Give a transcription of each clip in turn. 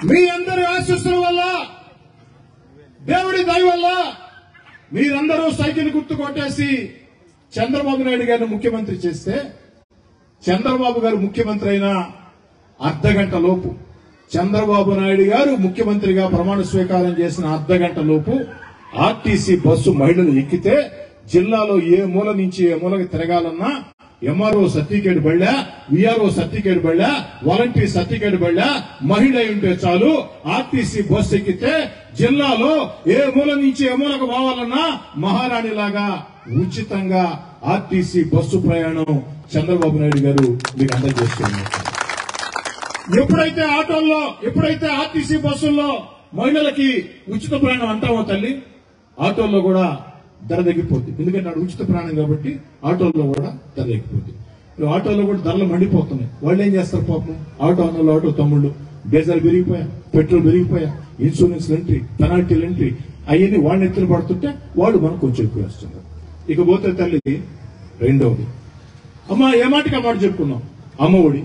మీ అందరి ఆశీస్సుల వల్ల దేవుడి దయ వల్ల మీరందరూ సైకిల్ గుర్తు కొట్టేసి చంద్రబాబు నాయుడు గారిని ముఖ్యమంత్రి చేస్తే చంద్రబాబు గారు ముఖ్యమంత్రి అయిన అర్ధ గంట లోపు చంద్రబాబు నాయుడు గారు ముఖ్యమంత్రిగా ప్రమాణ స్వీకారం చేసిన అర్ధ గంట లోపు ఆర్టీసీ బస్సు మహిళలు ఎక్కితే జిల్లాలో ఏ మూల నుంచి ఏ మూలకి తిరగాలన్నా ఎంఆర్ఓ సర్టిఫికేట్ బళ్ళా విఆర్ఓ సర్టిఫికేట్ బళ్ళా వాలంటీర్ సర్టిఫికేట్ బళ్ళా మహిళ ఉంటే చాలు ఆర్టీసీ బస్సు ఎక్కితే జిల్లాలో ఏ మూల నుంచి ఏ మూలకు పోవాలన్నా మహారాణిలాగా ఉచితంగా ఆర్టీసీ బస్సు ప్రయాణం చంద్రబాబు నాయుడు గారు మీకు అందజేస్తున్నారు. ఎప్పుడైతే ఆటోల్లో ఎప్పుడైతే ఆర్టీసీ బస్సుల్లో మహిళలకి ఉచిత ప్రయాణం అంటామో తల్లి ఆటోల్లో కూడా ధర తగ్గిపోద్ది. ఎందుకంటే ఆడ ఉచిత ప్రాణం కాబట్టి ఆటోల్లో కూడా ధర తగ్గిపోద్ది. ఆటోలో కూడా ధరలు మండిపోతున్నాయి. వాళ్ళు ఏం చేస్తారు పాపం? ఆటో అన్నోళ్ళు ఆటో తమ్ముళ్ళు డీజల్ పెరిగిపోయా పెట్రోల్ పెరిగిపోయా ఇన్సూరెన్స్ ఎంట్రీ పెనాల్టీలు ఎంట్రీ అవన్నీ వాళ్ళని ఎత్తులు పడుతుంటే వాళ్ళు మనం కొంచెం ఎక్కువ వేస్తున్నారు. ఇక పోతే తల్లి రెండవది అమ్మ ఏ మాటకి ఆ మాట చెప్పుకున్నాం అమ్మఒడి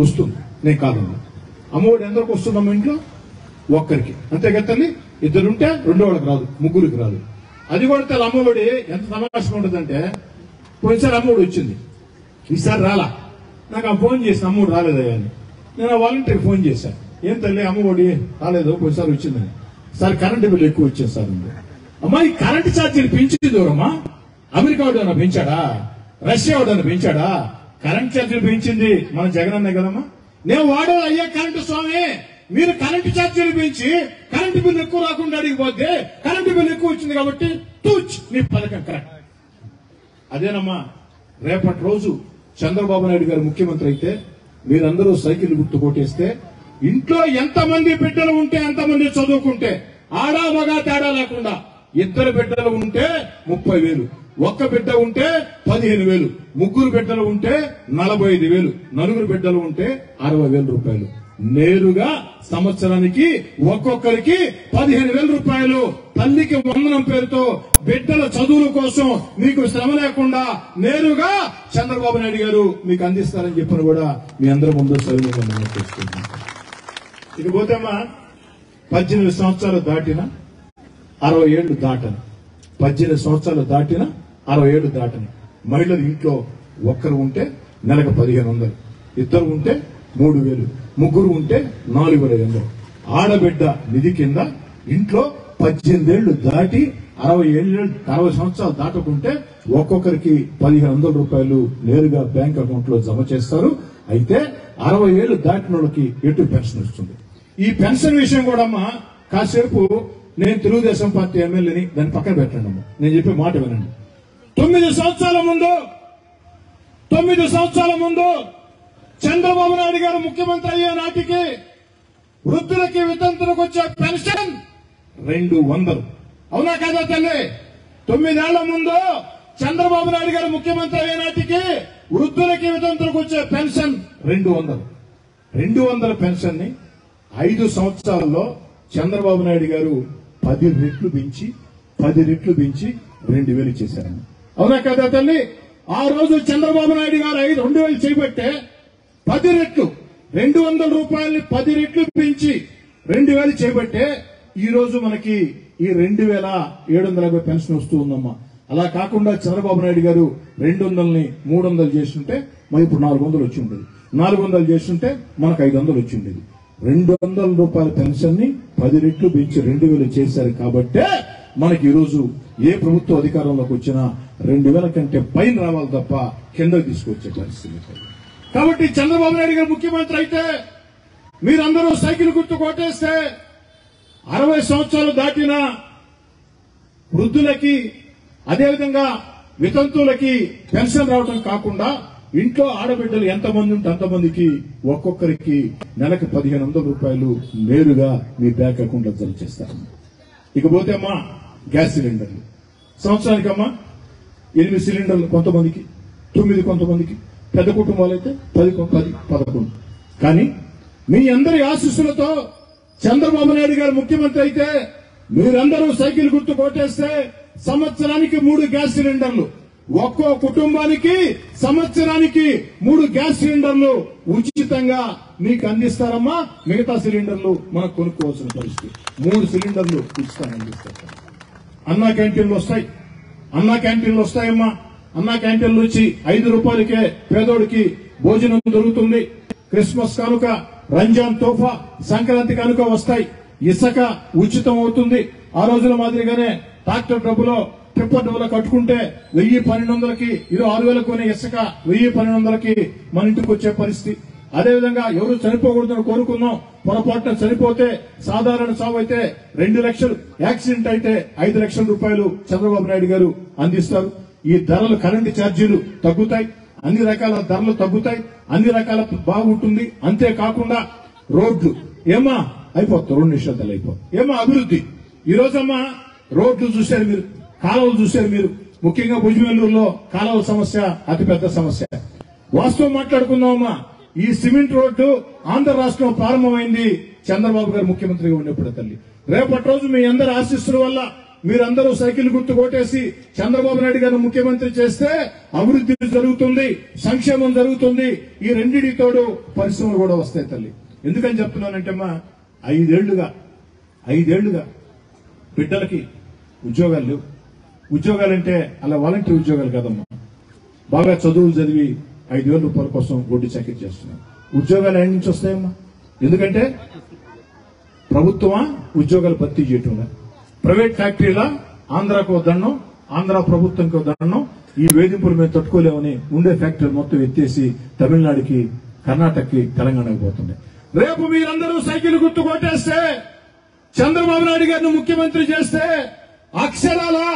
వస్తుంది నేను కాదన్నా. అమ్మఒడి ఎందరికి వస్తుందమ్మ ఇంట్లో? ఒక్కరికి. అంతే కదా తల్లి ఇద్దరుంటే రెండో వాళ్ళకి రాదు ముగ్గురికి రాదు. అది కొడితే అమ్మఒడి ఎంత తమాషగా ఉంటుందంటే పోయినసారి అమ్మఒడి వచ్చింది. ఈసారి రాలా. నాకు ఆ ఫోన్ చేసిన అమ్మఒడి రాలేదయ్యా అని. నేను ఆ వాలంటీర్కి ఫోన్ చేశాను ఏం తల్లి అమ్మఒడి రాలేదు? పోయినసారి వచ్చిందని. సార్ కరెంటు బిల్లు ఎక్కువ వచ్చింది సార్ అమ్మా ఈ కరెంటు ఛార్జీలు పెంచింది దూరమ్మా అమెరికా వాడు పెంచాడా? రష్యా వాడు పెంచాడా? కరెంట్ ఛార్జీలు పెంచింది మన జగన్ అన్నే కదమ్మా? నేను వాడే అయ్యా కరెంటు స్వామి. మీరు కరెంటు ఛార్జీలు పెంచి కరెంటు బిల్లు ఎక్కువ రాకుండా అడిగిపోతే కరెంటు బిల్లు వచ్చింది కాబట్టి తూచ్ నీ పథకం కరెక్ట్ అదేనమ్మా రేపటి రోజు చంద్రబాబు నాయుడు గారు ముఖ్యమంత్రి అయితే మీరందరూ సైకిల్ గుర్తు కొట్టేస్తే ఇంట్లో ఎంతమంది బిడ్డలు ఉంటే ఎంతమంది చదువుకుంటే ఆడా మగా తేడా లేకుండా ఇద్దరు బిడ్డలు ఉంటే ముప్పై వేలు ఒక్క బిడ్డ ఉంటే పదిహేను వేలు ముగ్గురు బిడ్డలు ఉంటే నలభై ఐదు వేలు నలుగురు బిడ్డలు ఉంటే అరవై వేల రూపాయలు. నేరుగా సంవత్సరానికి ఒక్కొక్కరికి పదిహేను వేల రూపాయలు. తల్లికి వందనం పేరుతో బిడ్డల చదువుల కోసం మీకు శ్రమ లేకుండా నేరుగా చంద్రబాబు నాయుడు గారు మీకు అందిస్తారని చెప్పిన కూడా మీ అందరి ముందు సవినీయంగా మనం చేసుకుంటున్నాం ఇకపోతేమ్మా పద్దెనిమిది సంవత్సరాలు దాటిన అరవై ఏళ్ళు దాటను. పద్దెనిమిది సంవత్సరాలు దాటిన అరవై ఏళ్ళు దాటను. మహిళలు ఇంట్లో ఒక్కరు ఉంటే నెలకు పదిహేను వందలు. ఇద్దరు ఉంటే మూడు వేలు. ముగ్గురు ఉంటే నాలుగు వేల ఆడబిడ్డ నిధి కింద ఇంట్లో పద్దెనిమిదేళ్ళు దాటి అరవై ఏళ్ళు అరవై సంవత్సరాలు దాటకుంటే ఒక్కొక్కరికి పదిహేను వందల రూపాయలు నేరుగా బ్యాంక్ అకౌంట్లో జమ చేస్తారు. అయితే అరవై ఏళ్ళు దాటిన వాళ్ళకి ఎటు పెన్షన్ వస్తుంది? ఈ పెన్షన్ విషయం కూడా అమ్మా కాసేపు నేను తెలుగుదేశం పార్టీ ఎమ్మెల్యేని దాన్ని పక్కన పెట్టండి అమ్మా. నేను చెప్పే మాట వినండి. తొమ్మిది సంవత్సరాల ముందు తొమ్మిది సంవత్సరాల ముందు చంద్రబాబు నాయుడు గారు ముఖ్యమంత్రి అయ్యే నాటికి వృద్ధులకి వితంతులకు వచ్చే పెన్షన్ రెండు వందలు. అవునా కదా తల్లి? తొమ్మిదేళ్ళ ముందు చంద్రబాబు నాయుడు గారు ముఖ్యమంత్రి అయ్యే నాటికి వృద్ధులకి వితంతులకు వచ్చే పెన్షన్ రెండు వందలు. రెండు వందల పెన్షన్ని ఐదు సంవత్సరాల్లో చంద్రబాబు నాయుడు గారు పది రెట్లు పెంచి పది రెట్లు పెంచి రెండు వేలు చేశారు అవునా కదా తల్లి? ఆ రోజు చంద్రబాబు నాయుడు గారు ఐదు రెండు వేలు చేపట్టే పది రెట్లు. రెండు వందల రూపాయలని పది రెట్లు పెంచి రెండు వేలు చేపట్టే ఈ రోజు మనకి ఈ రెండు వేల ఏడు వందల యాభై పెన్షన్ వస్తూ ఉందమ్మా అలా కాకుండా చంద్రబాబు నాయుడు గారు రెండు వందలని మూడు వందలు చేస్తుంటే మరి ఇప్పుడు నాలుగు వందలు వచ్చి ఉండేది. నాలుగు వందలు చేస్తుంటే మనకు ఐదు వందలు వచ్చి ఉండేది. రెండు వందల రూపాయల పెన్షన్ని పది రెట్లు పెంచి రెండు వేలు చేశారు కాబట్టే మనకి ఈరోజు ఏ ప్రభుత్వ అధికారంలోకి వచ్చినా రెండు వేల కంటే పైన రావాలి తప్ప కిందకు తీసుకొచ్చే పరిస్థితి కాబట్టి చంద్రబాబు నాయుడు గారు ముఖ్యమంత్రి అయితే మీరందరూ సైకిల్ గుర్తు కొట్టేస్తే అరవై సంవత్సరాలు దాటిన వృద్ధులకి అదేవిధంగా వితంతువులకి పెన్షన్ రావడం కాకుండా ఇంట్లో ఆడబిడ్డలు ఎంతమంది ఉంటే అంతమందికి ఒక్కొక్కరికి నెలకు పదిహేను వందల రూపాయలు నేరుగా మీ బ్యాంక్ అకౌంట్లో జమ చేస్తారు. ఇకపోతే అమ్మా గ్యాస్ సిలిండర్లు. సంవత్సరానికి అమ్మా ఎనిమిది సిలిండర్లు కొంతమందికి తొమ్మిది కొంతమందికి. పెద్ద కుటుంబాలు అయితే పది పది పదకొండు. కానీ మీ అందరి ఆశీస్సులతో చంద్రబాబు నాయుడు గారు ముఖ్యమంత్రి అయితే మీరందరూ సైకిల్ గుర్తు కొట్టేస్తే సంవత్సరానికి మూడు గ్యాస్ సిలిండర్లు. ఒక్కో కుటుంబానికి సంవత్సరానికి మూడు గ్యాస్ సిలిండర్లు ఉచితంగా మీకు అందిస్తారమ్మా. మిగతా సిలిండర్లు మనకు కొనుక్కోవాల్సిన పరిస్థితి. మూడు సిలిండర్లు ఉచితంగా అందిస్తారు అన్నా క్యాంటీన్లు వస్తాయి. అన్నా క్యాంటీన్లు వస్తాయమ్మా. అన్నా క్యాంటీన్లు నుంచి ఐదు రూపాయలకే పేదోడికి భోజనం దొరుకుతుంది. క్రిస్మస్ కనుక రంజాన్ తోఫా సంక్రాంతి కానుక వస్తాయి. ఇసుక ఉచితం అవుతుంది. ఆ రోజుల మాదిరిగానే ట్రాక్టర్ డబ్బులో ట్రిప్పర్ డబ్బులో కట్టుకుంటే వెయ్యి పన్నెండు వందలకి ఇది ఆరు వేలకు కొనే ఇసుక వెయ్యి పన్నెండు వందలకి మన ఇంటికి వచ్చే పరిస్థితి. అదేవిధంగా ఎవరు చనిపోకూడదని కోరుకున్నాం పొరపాటున చనిపోతే సాధారణ సావు అయితే రెండు లక్షలు యాక్సిడెంట్ అయితే ఐదు లక్షల రూపాయలు చంద్రబాబు నాయుడు గారు అందిస్తారు. ఈ ధరలు కరెంటు ఛార్జీలు తగ్గుతాయి అన్ని రకాల ధరలు తగ్గుతాయి అన్ని రకాల బాగుంటుంది. అంతేకాకుండా రోడ్లు. ఏమా అయిపోతుంది రెండు నిమిషాలు అయిపోతుంది. ఏమా అభివృద్ధి? ఈ రోజమ్మా రోడ్లు చూశారు మీరు కాలువలు చూశారు మీరు. ముఖ్యంగా భుజమల్లూరులో కాలువల సమస్య అతిపెద్ద సమస్య. వాస్తవం మాట్లాడుకుందామమ్మా. ఈ సిమెంట్ రోడ్డు ఆంధ్ర రాష్ట్రంలో ప్రారంభమైంది చంద్రబాబు గారు ముఖ్యమంత్రిగా ఉన్నప్పుడు తల్లి. రేపటి రోజు మీ అందరి ఆశీస్సుల వల్ల మీరందరూ సైకిల్ గుర్తు కొట్టేసి చంద్రబాబు నాయుడు గారిని ముఖ్యమంత్రి చేస్తే అభివృద్ధి జరుగుతుంది సంక్షేమం జరుగుతుంది. ఈ రెండిటి తోడు పరిశ్రమలు కూడా వస్తాయి తల్లి. ఎందుకని చెప్తున్నానంటే అమ్మా ఐదేళ్ళుగా ఐదేళ్ళుగా బిడ్డలకి ఉద్యోగాలు లేవు. ఉద్యోగాలంటే అలా వాలంటీర్ ఉద్యోగాలు కదమ్మా. బాగా చదువులు చదివి ఐదు వేల రూపాయల కోసం గొడ్డి చాకరీ చేస్తున్నాం ఉద్యోగాలు ఎక్కడి నుంచి వస్తాయమ్మా? ఎందుకంటే ప్రభుత్వమా? ఉద్యోగాలు భర్తీ చేయటం ప్రైవేట్ ఫ్యాక్టరీలా ఆంధ్రాకు ఓ దండం ఆంధ్ర ప్రభుత్వంకి ఓ దండం ఈ వేధింపులు మేము తట్టుకోలేమని ఉండే ఫ్యాక్టరీ మొత్తం ఎత్తేసి తమిళనాడుకి కర్ణాటకకి తెలంగాణకి పోతున్నాయి. రేపు మీరందరూ సైకిల్ గుర్తు కొట్టేస్తే చంద్రబాబు నాయుడు గారిని ముఖ్యమంత్రి చేస్తే అక్షరాలా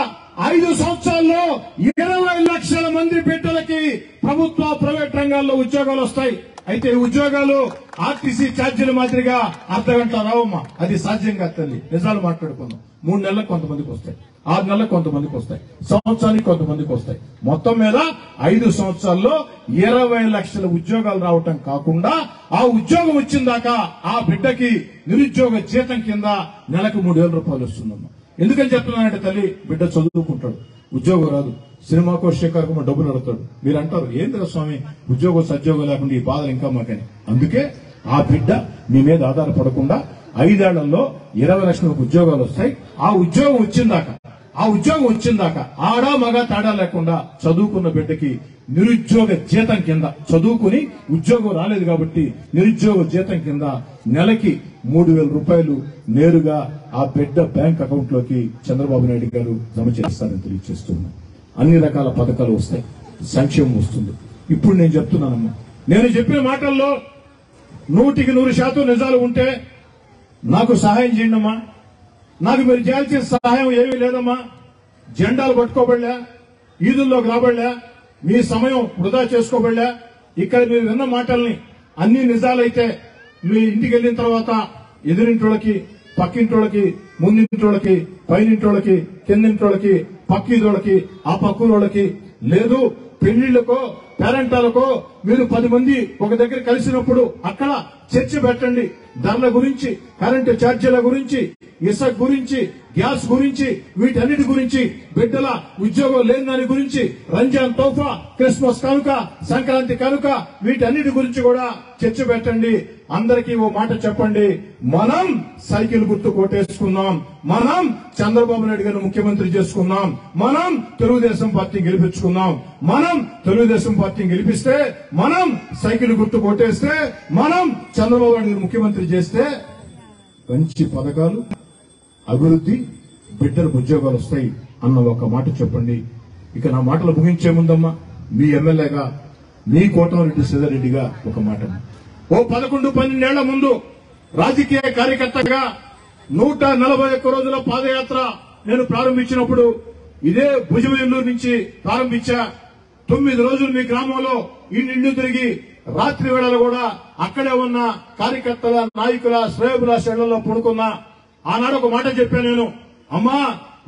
ఐదు సంవత్సరాల్లో ఇరవై లక్షల మంది బిడ్డలకి ప్రభుత్వ ప్రైవేట్ రంగాల్లో ఉద్యోగాలు వస్తాయి. అయితే ఉద్యోగాలు ఆర్టీసీ ఛార్జీల మాదిరిగా అర్ధ గంట రావమ్మా. అది సాధ్యం కాదు తల్లి. నిజాలు మాట్లాడుకుందాం. మూడు నెలలకు కొంతమందికి వస్తాయి. ఆరు నెలలకు కొంతమందికి వస్తాయి. సంవత్సరానికి కొంతమందికి వస్తాయి. మొత్తం మీద ఐదు సంవత్సరాల్లో ఇరవై లక్షల ఉద్యోగాలు రావటం కాకుండా ఆ ఉద్యోగం వచ్చిందాక ఆ బిడ్డకి నిరుద్యోగ జీతం కింద నెలకు మూడు వేల రూపాయలు వస్తుందమ్మా. ఎందుకని చెప్తున్నానంటే తల్లి బిడ్డ చదువుకుంటాడు ఉద్యోగం రాదు సినిమాకో శ్రీకాకుమ డబ్బులు అడుగుతాడు మీరు అంటారు ఏంద్ర స్వామి ఉద్యోగం సద్యోగం లేకుండా ఈ బాధలు ఇంకా మాకని? అందుకే ఆ బిడ్డ మీ మీద ఆధారపడకుండా ఐదేళ్ళలో ఇరవై లక్షల ఉద్యోగాలు వస్తాయి. ఆ ఉద్యోగం వచ్చిందాక ఆ ఉద్యోగం వచ్చిందాక ఆడా మగ తేడా లేకుండా చదువుకున్న బిడ్డకి నిరుద్యోగ జీతం కింద చదువుకుని ఉద్యోగం రాలేదు కాబట్టి నిరుద్యోగ జీతం కింద నెలకి మూడు వేల రూపాయలు నేరుగా ఆ బిడ్డ బ్యాంక్ అకౌంట్లోకి చంద్రబాబు నాయుడు గారు జమ చేస్తారని తెలియజేస్తున్నాను. అన్ని రకాల పథకాలు వస్తాయి. సంక్షేమం వస్తుంది. ఇప్పుడు నేను చెప్తున్నానమ్మా. నేను చెప్పిన మాటల్లో నూటికి నూరు శాతం నిజాలు ఉంటే నాకు సహాయం చేయండి అమ్మా నాకు మీరు చేయాల్సిన సహాయం ఏమీ లేదమ్మా. జెండాలు పట్టుకోబడలే ఈదుల్లోకి రాబడలే మీ సమయం వృధా చేసుకోబడలే. ఇక్కడ మీరు విన్న మాటల్ని అన్ని నిజాలైతే మీ ఇంటికి వెళ్ళిన తర్వాత ఎదురింటోళ్ళకి పక్కింటోళ్ళకి ముందింటోళ్ళకి పైనింటోళ్ళకి కిందింటోళ్ళకి పక్కిదోళ్ళకి ఆ పక్కూరోళ్ళకి లేదు పెళ్ళిళ్ళకో పేరెంటాలకో మీరు పది మంది ఒక దగ్గర కలిసినప్పుడు అక్కడ చర్చ పెట్టండి. ధరల గురించి కరెంటు ఛార్జీల గురించి ఇసుక గురించి గ్యాస్ గురించి వీటన్నిటి గురించి బిడ్డల ఉద్యోగం లేని దాని గురించి రంజాన్ తోఫా క్రిస్మస్ కనుక సంక్రాంతి కనుక వీటన్నిటి గురించి కూడా చర్చ పెట్టండి. అందరికీ ఓ మాట చెప్పండి. మనం సైకిల్ గుర్తు కొట్టేసుకున్నాం మనం చంద్రబాబు నాయుడు గారిని ముఖ్యమంత్రి చేసుకున్నాం మనం తెలుగుదేశం పార్టీ గెలిపించుకున్నాం మనం తెలుగుదేశం పార్టీని గెలిపిస్తే మనం సైకిల్ గుర్తు కొట్టేస్తే మనం చంద్రబాబు నాయుడు గారిని అభివృద్ధి చేస్తే మంచి పథకాలు అభివృద్ధి బిడ్డలకు ఉద్యోగాలు వస్తాయి అన్న ఒక మాట చెప్పండి. ఇక నా మాటలు ముగించే ముందమ్మా మీ ఎమ్మెల్యేగా మీ కోటమిరెడ్డి సిద్ధారెడ్డిగా ఒక మాట. ఓ పదకొండు పన్నెండేళ్ళ ముందు రాజకీయ కార్యకర్తగా నూట నలభై ఒక్క రోజుల పాదయాత్ర నేను ప్రారంభించినప్పుడు ఇదే భుజమేల్లూరు నుంచి ప్రారంభించా. తొమ్మిది రోజులు మీ గ్రామంలో ఇంటింటి తిరిగి రాత్రి వేళలు కూడా అక్కడే ఉన్న కార్యకర్తల నాయకుల శ్రేయబుల లో పడుకున్నా ఆనాడు ఒక మాట చెప్పాను నేను. అమ్మా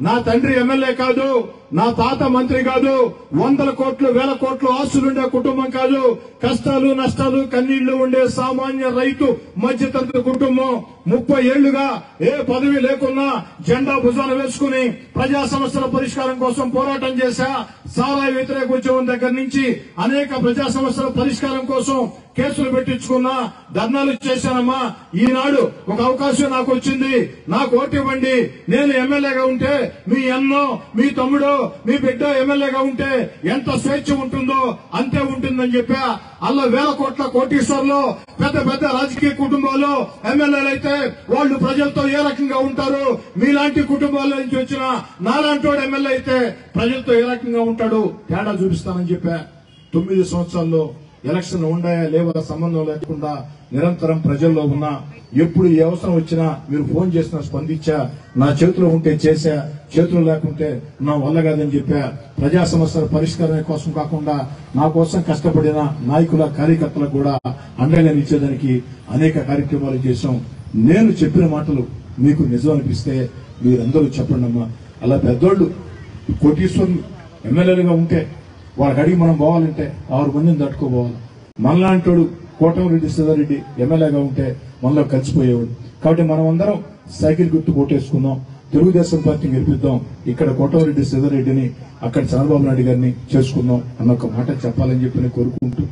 నా తండ్రి ఎమ్మెల్యే కాదు నా తాత మంత్రి కాదు వందల కోట్లు వేల కోట్లు ఆస్తులుండే కుటుంబం కాదు. కష్టాలు నష్టాలు కన్నీళ్ళు ఉండే సామాన్య రైతు మధ్యతరగతి కుటుంబం. ముప్పై ఏళ్ళుగా ఏ పదవి లేకున్నా జెండా భుజాన వేసుకుని ప్రజా సమస్యల పరిష్కారం కోసం పోరాటం చేశా. సారాయి వ్యతిరేక ఉద్యమం దగ్గర నుంచి అనేక ప్రజా సమస్యల పరిష్కారం కోసం కేసులు పెట్టించుకున్నా ధర్నాలు చేశానమ్మా. ఈనాడు ఒక అవకాశం నాకు వచ్చింది. నాకు ఓటు ఇవ్వండి. నేను ఎమ్మెల్యేగా ఉంటే మీ అన్నో మీ తమ్ముడో మీ బిడ్డ ఎమ్మెల్యేగా ఉంటే ఎంత స్వేచ్ఛ ఉంటుందో అంతే ఉంటుందని చెప్పా అలా వేల కోట్ల కోటీశ్వర్లు పెద్ద పెద్ద రాజకీయ కుటుంబాలు ఎమ్మెల్యేలు అయితే వాళ్ళు ప్రజలతో ఏ రకంగా ఉంటారు? మీలాంటి కుటుంబాల నుంచి వచ్చిన నాలాంటి వాడు ఎమ్మెల్యే అయితే ప్రజలతో ఏ రకంగా ఉంటాడు? తేడా చూపిస్తానని చెప్పా తొమ్మిది సంవత్సరాల్లో ఎలక్షన్ ఉండాయా లేవా సంబంధం లేకుండా నిరంతరం ప్రజల్లో ఉన్నా ఎప్పుడు ఏ అవసరం వచ్చినా మీరు ఫోన్ చేసినా స్పందించా నా చేతిలో ఉంటే చేశా చేతులు లేకుంటే నా వల్ల కాదని చెప్పా. ప్రజా సమస్యల పరిష్కారం కోసం కాకుండా నా కోసం కష్టపడిన నాయకుల కార్యకర్తలకు కూడా అండగా నిలిచేదానికి అనేక కార్యక్రమాలు చేశాం. నేను చెప్పిన మాటలు మీకు నిజం అనిపిస్తే మీరందరూ చెప్పండి అమ్మా. అలా పెద్దోళ్ళు కోటీశ్వరులు ఎమ్మెల్యేలుగా ఉంటే వాళ్ళకి అడిగి మనం పోవాలంటే ఆరు మందిని తట్టుకోపోవాలి మనలాంటోడు కోటమిరెడ్డి సుధారెడ్డి ఎమ్మెల్యేగా ఉంటే మనలో కలిసిపోయేవాడు. కాబట్టి మనం అందరం సైకిల్ గుర్తు కొట్టేసుకుందాం. తెలుగుదేశం పార్టీ గెలిపిద్దాం. ఇక్కడ కోటమిరెడ్డి సుధారెడ్డిని అక్కడ చంద్రబాబు నాయుడు గారిని చేసుకుందాం అన్న ఒక మాట చెప్పాలని చెప్పి నేను కోరుకుంటూ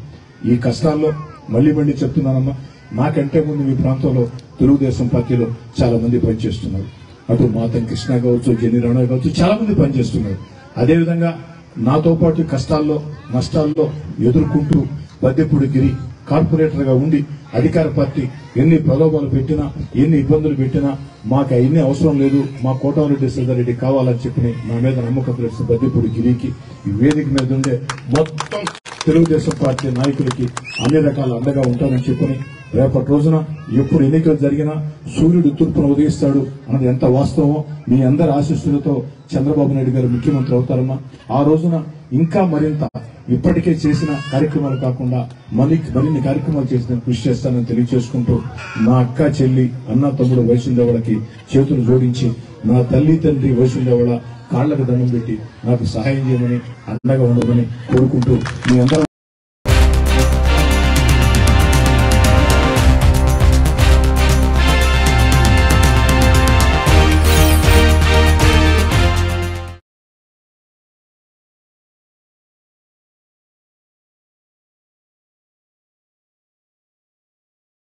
ఈ కష్టాల్లో మళ్ళీ మళ్ళీ చెప్తున్నానమ్మా. నాకంటే ముందు మీ ప్రాంతంలో తెలుగుదేశం పార్టీలో చాలా మంది పనిచేస్తున్నారు. అటు మాతం కృష్ణ కావచ్చు జని రాణా కావచ్చు చాలా మంది పనిచేస్తున్నారు. అదేవిధంగా నాతో పాటు కష్టాల్లో నష్టాల్లో ఎదుర్కొంటూ బద్దెపూడి గిరి కార్పొరేటర్గా ఉండి అధికార పార్టీ ఎన్ని ప్రలోభాలు పెట్టినా ఎన్ని ఇబ్బందులు పెట్టినా మాకు అవన్నీ అవసరం లేదు మా కోటారెడ్డి శ్రీధర్రెడ్డి కావాలని చెప్పి నా మీద నమ్మకం తెలిసిన బద్దెపూడి గిరికి ఈ వేదిక మీద ఉండే మొత్తం తెలుగుదేశం పార్టీ నాయకులకి అన్ని రకాల అండగా ఉంటానని చెప్పుకుని రేపటి రోజున ఎప్పుడు ఎన్నికలు జరిగినా సూర్యుడు తూర్పున ఉదయిస్తాడు అన్నది ఎంత వాస్తవమో మీ అందరి ఆశీస్సులతో చంద్రబాబు నాయుడు గారు ముఖ్యమంత్రి అవుతారమ్మా. ఆ రోజున ఇంకా మరింత ఇప్పటికే చేసిన కార్యక్రమాలు కాకుండా మరి మరిన్ని కార్యక్రమాలు చేసిన కృషి చేస్తానని తెలియజేసుకుంటూ నా అక్క చెల్లి అన్న తమ్ముడు వయసుండేవాళ్ళకి చేతులు జోడించి నా తల్లి తండ్రి వయసుండేవాళ్ళ కాళ్ళకు దండం పెట్టి నాకు సహాయం చేయమని అండగా ఉండమని కోరుకుంటూ మీ అందరూ